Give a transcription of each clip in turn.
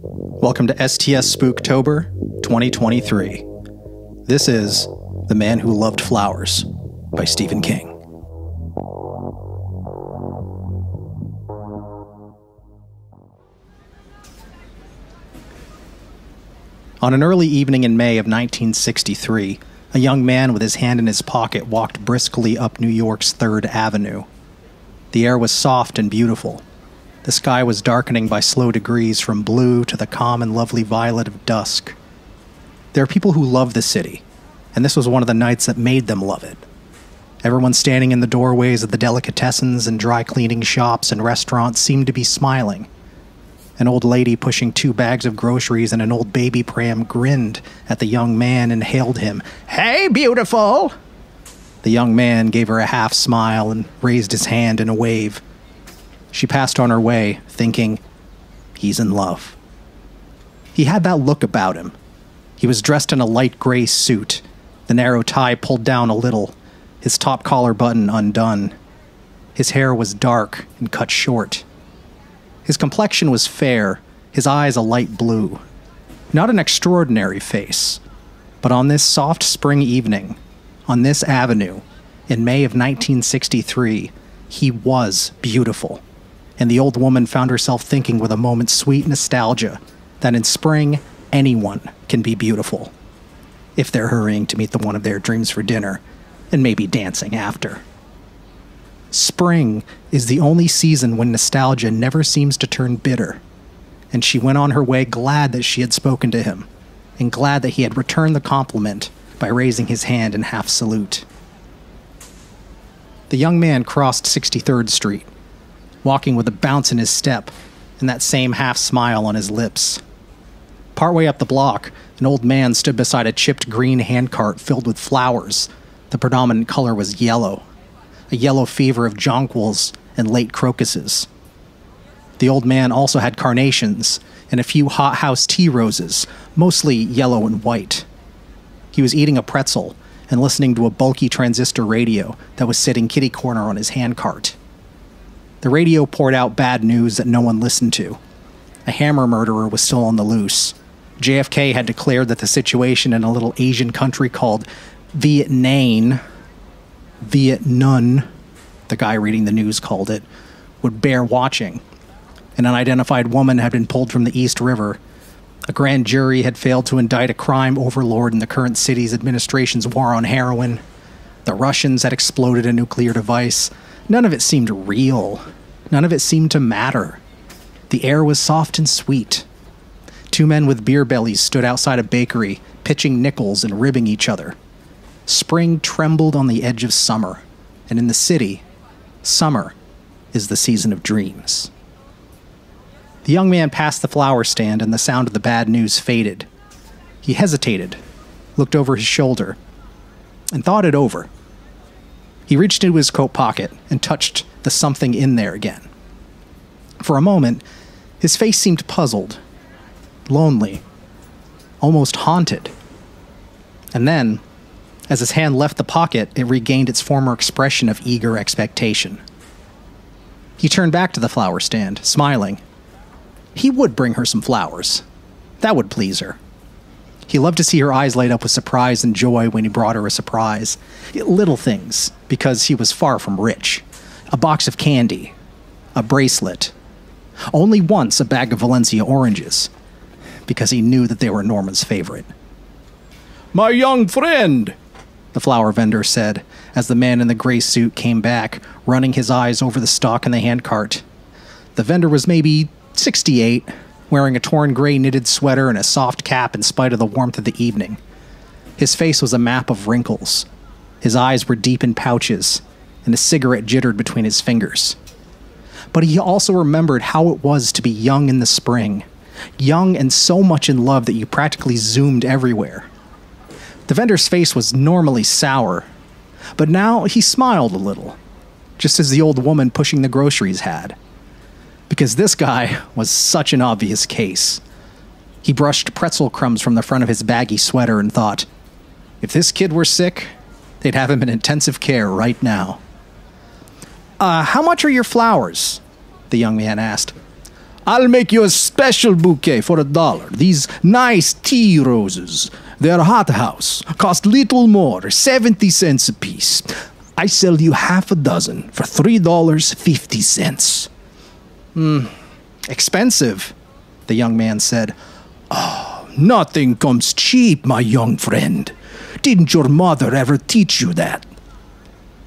Welcome to STS Spooktober 2023. This is The Man Who Loved Flowers by Stephen King. On an early evening in May of 1963, a young man with his hand in his pocket walked briskly up New York's 3rd Avenue. The air was soft and beautiful. The sky was darkening by slow degrees from blue to the calm and lovely violet of dusk. There are people who love the city, and this was one of the nights that made them love it. Everyone standing in the doorways of the delicatessens and dry cleaning shops and restaurants seemed to be smiling. An old lady pushing two bags of groceries and an old baby pram grinned at the young man and hailed him, Hey, beautiful! The young man gave her a half smile and raised his hand in a wave. She passed on her way, thinking, he's in love. He had that look about him. He was dressed in a light gray suit, the narrow tie pulled down a little, his top collar button undone. His hair was dark and cut short. His complexion was fair, his eyes a light blue. Not an extraordinary face, but on this soft spring evening, on this avenue, in May of 1963, he was beautiful and the old woman found herself thinking with a moment's sweet nostalgia that in spring, anyone can be beautiful. If they're hurrying to meet the one of their dreams for dinner, and maybe dancing after. Spring is the only season when nostalgia never seems to turn bitter, and she went on her way glad that she had spoken to him, and glad that he had returned the compliment by raising his hand in half salute. The young man crossed 63rd Street walking with a bounce in his step and that same half smile on his lips. Partway up the block, an old man stood beside a chipped green handcart filled with flowers. The predominant color was yellow, a yellow fever of jonquils and late crocuses. The old man also had carnations and a few hothouse tea roses, mostly yellow and white. He was eating a pretzel and listening to a bulky transistor radio that was sitting kitty corner on his handcart. The radio poured out bad news that no one listened to. A hammer murderer was still on the loose. JFK had declared that the situation in a little Asian country called Vietnam, Vietnam, the guy reading the news called it, would bear watching. An unidentified woman had been pulled from the East River. A grand jury had failed to indict a crime overlord in the current city's administration's war on heroin. The Russians had exploded a nuclear device. None of it seemed real. None of it seemed to matter. The air was soft and sweet. Two men with beer bellies stood outside a bakery, pitching nickels and ribbing each other. Spring trembled on the edge of summer, and in the city, summer is the season of dreams. The young man passed the flower stand, and the sound of the bad news faded. He hesitated, looked over his shoulder, and thought it over. He reached into his coat pocket and touched the something in there again. For a moment, his face seemed puzzled, lonely, almost haunted. And then, as his hand left the pocket, it regained its former expression of eager expectation. He turned back to the flower stand, smiling. He would bring her some flowers. That would please her. He loved to see her eyes light up with surprise and joy when he brought her a surprise. Little things, because he was far from rich. A box of candy, a bracelet, only once a bag of Valencia oranges, because he knew that they were Norma's favorite. My young friend, the flower vendor said, as the man in the gray suit came back, running his eyes over the stock in the handcart. The vendor was maybe 68, wearing a torn gray knitted sweater and a soft cap in spite of the warmth of the evening. His face was a map of wrinkles. His eyes were deep in pouches, and a cigarette jittered between his fingers. But he also remembered how it was to be young in the spring, young and so much in love that you practically zoomed everywhere. The vendor's face was normally sour, but now he smiled a little, just as the old woman pushing the groceries had because this guy was such an obvious case. He brushed pretzel crumbs from the front of his baggy sweater and thought, if this kid were sick, they'd have him in intensive care right now. Uh, how much are your flowers? The young man asked. I'll make you a special bouquet for a dollar. These nice tea roses. They're hothouse. Cost little more, 70 cents a piece. I sell you half a dozen for $3.50. Expensive, the young man said. Oh, nothing comes cheap, my young friend. Didn't your mother ever teach you that?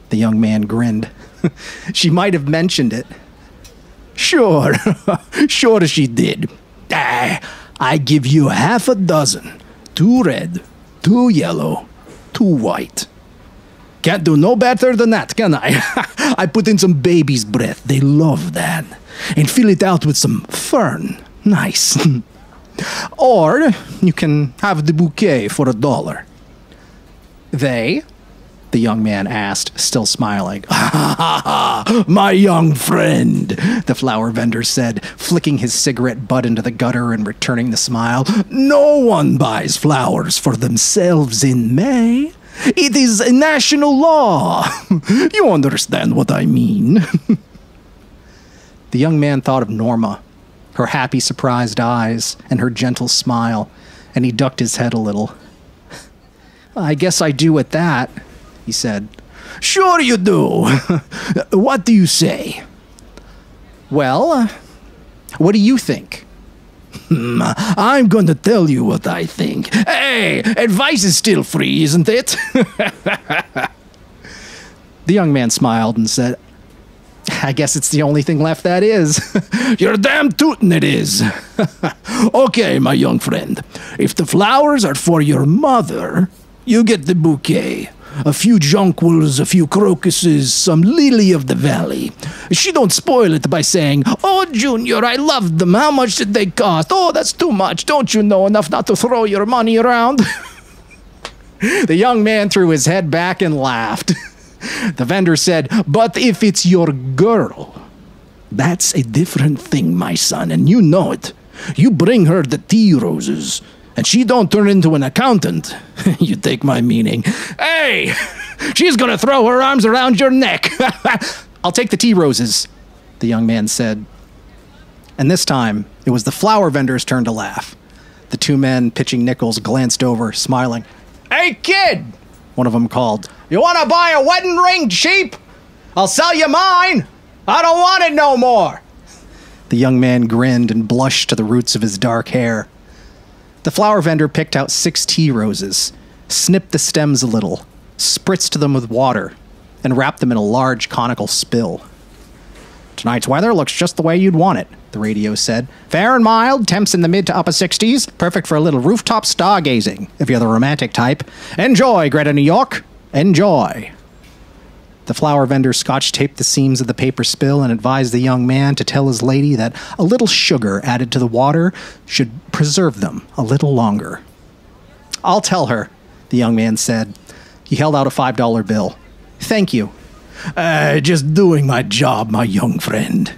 The young man grinned. she might have mentioned it. Sure, sure she did. Ah, I give you half a dozen. Two red, two yellow, two white. Can't do no better than that, can I? I put in some baby's breath. They love that. And fill it out with some fern. Nice. or you can have the bouquet for a dollar. They? The young man asked, still smiling. My young friend, the flower vendor said, flicking his cigarette butt into the gutter and returning the smile. no one buys flowers for themselves in May. It is a national law. you understand what I mean. The young man thought of Norma, her happy, surprised eyes, and her gentle smile, and he ducked his head a little. I guess I do at that, he said. Sure, you do. what do you say? Well, uh, what do you think? Hmm, I'm going to tell you what I think. Hey, advice is still free, isn't it? The young man smiled and said, I guess it's the only thing left that is. You're damn tootin' it is. okay, my young friend. If the flowers are for your mother, you get the bouquet. A few jonquils, a few crocuses, some lily of the valley. She don't spoil it by saying, Oh, Junior, I loved them. How much did they cost? Oh, that's too much. Don't you know enough not to throw your money around? the young man threw his head back and laughed. the vendor said, But if it's your girl, that's a different thing, my son, and you know it. You bring her the tea roses, and she don't turn into an accountant. you take my meaning. Hey, she's gonna throw her arms around your neck. I'll take the tea roses, the young man said. And this time, it was the flower vendor's turn to laugh. The two men pitching nickels glanced over, smiling. Hey, kid! One of them called. You want to buy a wedding ring cheap? I'll sell you mine. I don't want it no more. The young man grinned and blushed to the roots of his dark hair. The flower vendor picked out six tea roses, snipped the stems a little, spritzed them with water, and wrapped them in a large conical spill. Tonight's weather looks just the way you'd want it, the radio said. Fair and mild, temps in the mid to upper 60s, perfect for a little rooftop stargazing, if you're the romantic type. Enjoy, Greater, New York. Enjoy. The flower vendor scotch taped the seams of the paper spill and advised the young man to tell his lady that a little sugar added to the water should preserve them a little longer. I'll tell her, the young man said. He held out a $5 bill. Thank you, Uh, just doing my job, my young friend.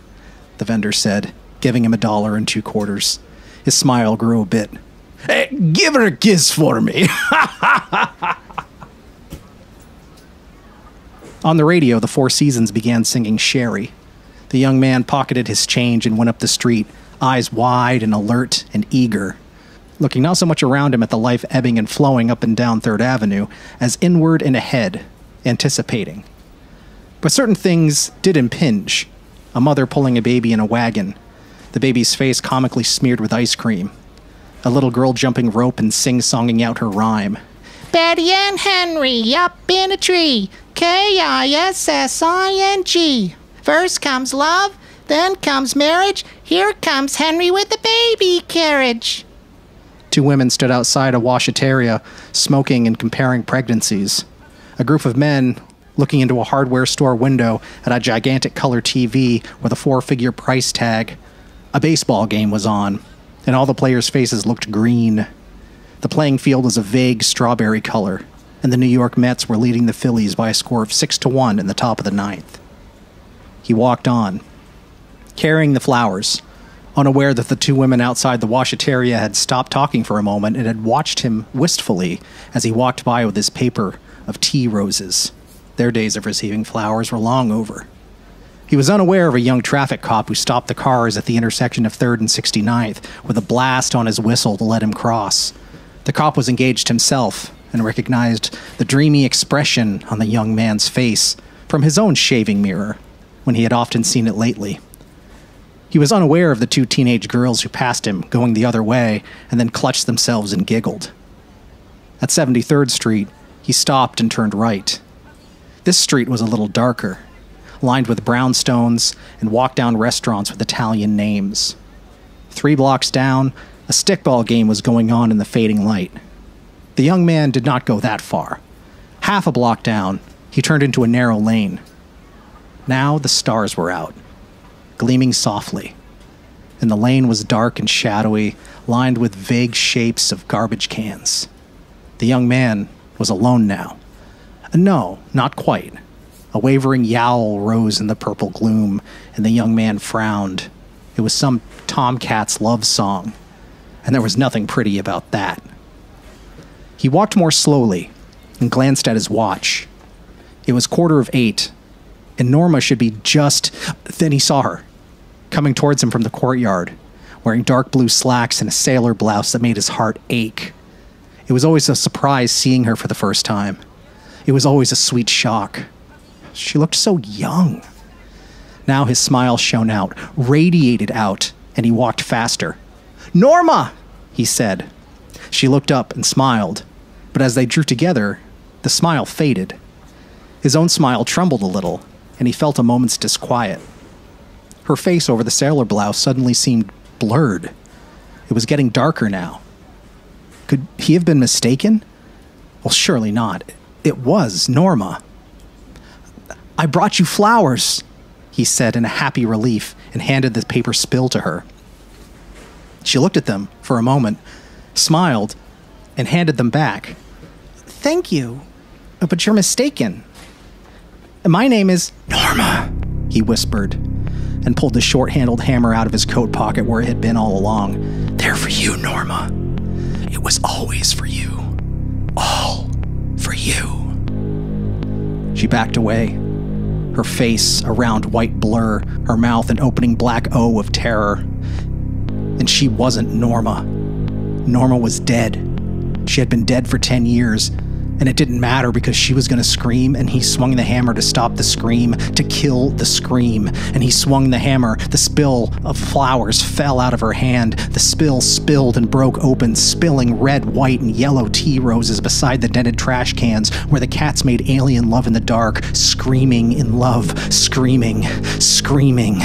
the vendor said, giving him a dollar and two quarters. His smile grew a bit. Hey, give her a kiss for me. On the radio, the Four Seasons began singing Sherry. The young man pocketed his change and went up the street, eyes wide and alert and eager, looking not so much around him at the life ebbing and flowing up and down Third Avenue as inward and ahead, anticipating. But certain things did impinge a mother pulling a baby in a wagon, the baby's face comically smeared with ice cream, a little girl jumping rope and sing songing out her rhyme. Betty and Henry up in a tree. K I S S I N G. First comes love, then comes marriage. Here comes Henry with the baby carriage. Two women stood outside a washateria, smoking and comparing pregnancies. A group of men looking into a hardware store window at a gigantic color TV with a four figure price tag. A baseball game was on, and all the players' faces looked green. The playing field was a vague strawberry color, and the New York Mets were leading the Phillies by a score of 6 to 1 in the top of the ninth. He walked on, carrying the flowers, unaware that the two women outside the washateria had stopped talking for a moment and had watched him wistfully as he walked by with his paper of tea roses. Their days of receiving flowers were long over. He was unaware of a young traffic cop who stopped the cars at the intersection of 3rd and 69th with a blast on his whistle to let him cross. The cop was engaged himself and recognized the dreamy expression on the young man's face from his own shaving mirror when he had often seen it lately. He was unaware of the two teenage girls who passed him going the other way and then clutched themselves and giggled. At 73rd Street, he stopped and turned right. This street was a little darker, lined with brownstones and walk down restaurants with Italian names. Three blocks down, a stickball game was going on in the fading light. The young man did not go that far. Half a block down, he turned into a narrow lane. Now the stars were out, gleaming softly, and the lane was dark and shadowy, lined with vague shapes of garbage cans. The young man was alone now. No, not quite. A wavering yowl rose in the purple gloom, and the young man frowned. It was some tomcat's love song, and there was nothing pretty about that. He walked more slowly and glanced at his watch. It was quarter of eight, and Norma should be just. Then he saw her, coming towards him from the courtyard, wearing dark blue slacks and a sailor blouse that made his heart ache. It was always a surprise seeing her for the first time. It was always a sweet shock. She looked so young. Now his smile shone out, radiated out, and he walked faster. Norma! he said. She looked up and smiled, but as they drew together, the smile faded. His own smile trembled a little, and he felt a moment's disquiet. Her face over the sailor blouse suddenly seemed blurred. It was getting darker now. Could he have been mistaken? Well, surely not. It was Norma. I brought you flowers, he said in a happy relief and handed the paper spill to her. She looked at them for a moment, smiled, and handed them back. Thank you, but you're mistaken. My name is Norma, he whispered, and pulled the short handled hammer out of his coat pocket where it had been all along. They're for you, Norma. It was always for you. All for you. She backed away, her face a round white blur, her mouth an opening black O of terror. And she wasn't Norma. Norma was dead. She had been dead for 10 years, and it didn't matter because she was going to scream, and he swung the hammer to stop the scream, to kill the scream. And he swung the hammer. The spill of flowers fell out of her hand. The spill spilled and broke open, spilling red, white, and yellow tea roses beside the dented trash cans where the cats made alien love in the dark, screaming in love, screaming, screaming.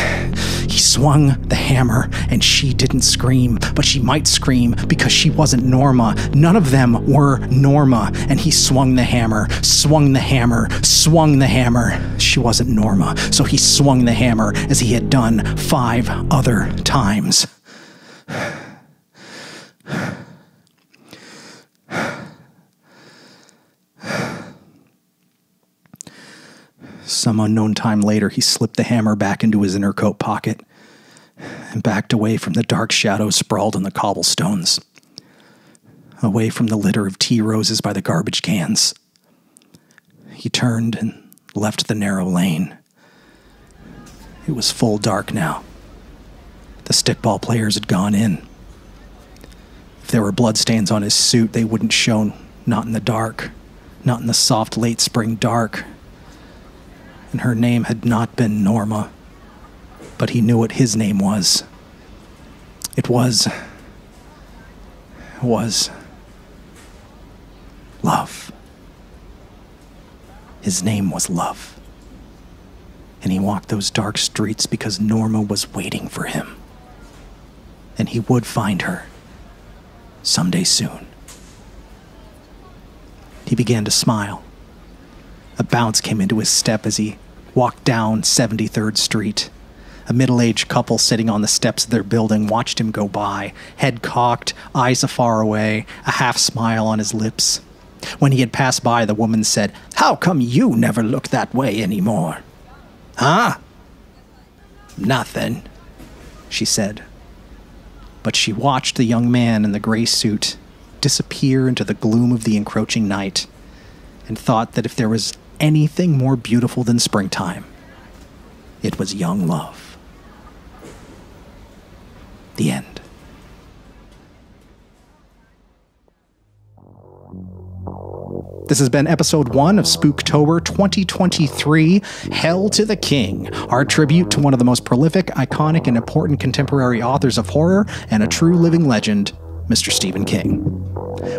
He swung the hammer, and she didn't scream, but she might scream because she wasn't Norma. None of them were Norma, and he swung the hammer, swung the hammer, swung the hammer. She wasn't Norma, so he swung the hammer as he had done five other times. Some unknown time later, he slipped the hammer back into his inner coat pocket and backed away from the dark shadows sprawled on the cobblestones away from the litter of tea roses by the garbage cans. He turned and left the narrow lane. It was full dark now. The stickball players had gone in. If there were bloodstains on his suit, they wouldn't show not in the dark, not in the soft late spring dark. And her name had not been Norma, but he knew what his name was. It was. was love. His name was Love. And he walked those dark streets because Norma was waiting for him. And he would find her someday soon. He began to smile. A bounce came into his step as he walked down 73rd Street. A middle aged couple sitting on the steps of their building watched him go by, head cocked, eyes afar away, a half smile on his lips. When he had passed by, the woman said, How come you never look that way anymore? Huh? Nothing, she said. But she watched the young man in the gray suit disappear into the gloom of the encroaching night and thought that if there was anything more beautiful than springtime, it was young love. The end. This has been episode one of Spooktober 2023 Hell to the King, our tribute to one of the most prolific, iconic, and important contemporary authors of horror and a true living legend, Mr. Stephen King.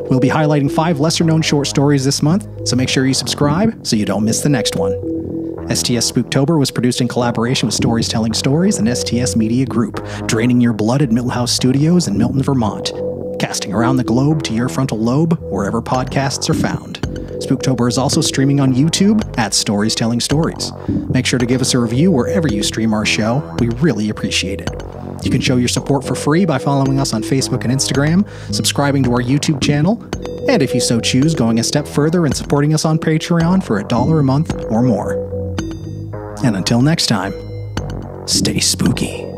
We'll be highlighting five lesser known short stories this month, so make sure you subscribe so you don't miss the next one. STS Spooktober was produced in collaboration with Stories Telling Stories and STS Media Group, draining your blood at Millhouse Studios in Milton, Vermont, casting around the globe to your frontal lobe wherever podcasts are found. Spooktober is also streaming on YouTube at Stories Telling Stories. Make sure to give us a review wherever you stream our show. We really appreciate it. You can show your support for free by following us on Facebook and Instagram, subscribing to our YouTube channel, and if you so choose, going a step further and supporting us on Patreon for a dollar a month or more. And until next time, stay spooky.